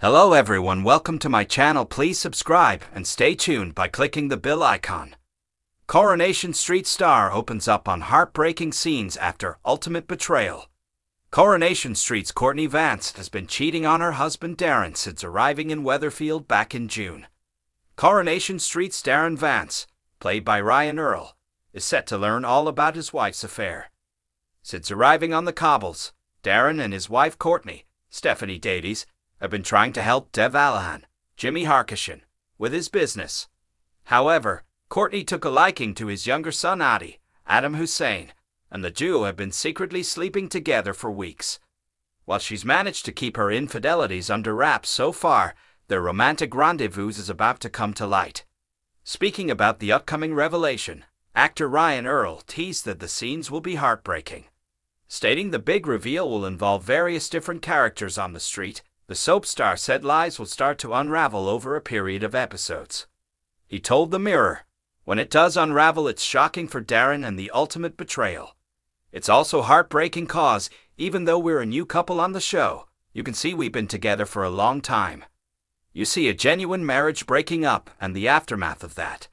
Hello everyone, welcome to my channel. Please subscribe and stay tuned by clicking the bell icon. Coronation Street Star opens up on heartbreaking scenes after ultimate betrayal. Coronation Street's Courtney Vance has been cheating on her husband Darren since arriving in Weatherfield back in June. Coronation Street's Darren Vance, played by Ryan Earl, is set to learn all about his wife's affair. Since arriving on the cobbles, Darren and his wife Courtney, Stephanie Davis, have been trying to help Dev Alahan, Jimmi Harkishin, with his business. However, Courtney took a liking to his younger son Aadi, Adam Hussain, and the duo have been secretly sleeping together for weeks. While she's managed to keep her infidelities under wraps so far, their romantic rendezvous is about to come to light. Speaking about the upcoming revelation, actor Ryan Earl teased that the scenes will be heartbreaking. Stating the big reveal will involve various different characters on the street, the soap star said lies will start to unravel over a period of episodes. He told The Mirror, When it does unravel, it's shocking for Darren and the ultimate betrayal. It's also heartbreaking cause, even though we're a new couple on the show, you can see we've been together for a long time. You see a genuine marriage breaking up and the aftermath of that.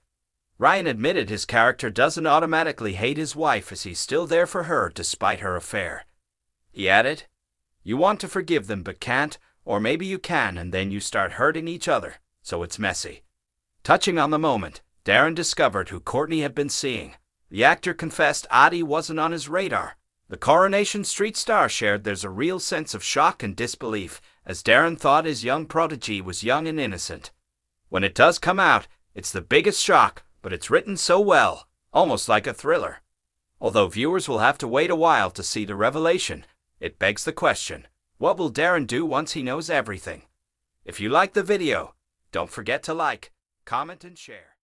Ryan admitted his character doesn't automatically hate his wife as he's still there for her despite her affair. He added, You want to forgive them but can't, or maybe you can and then you start hurting each other, so it's messy. Touching on the moment, Darren discovered who Courtney had been seeing. The actor confessed Aadi wasn't on his radar. The Coronation Street star shared there's a real sense of shock and disbelief, as Darren thought his young prodigy was young and innocent. When it does come out, it's the biggest shock, but it's written so well, almost like a thriller. Although viewers will have to wait a while to see the revelation, it begs the question what will Darren do once he knows everything? If you like the video, don't forget to like, comment, and share.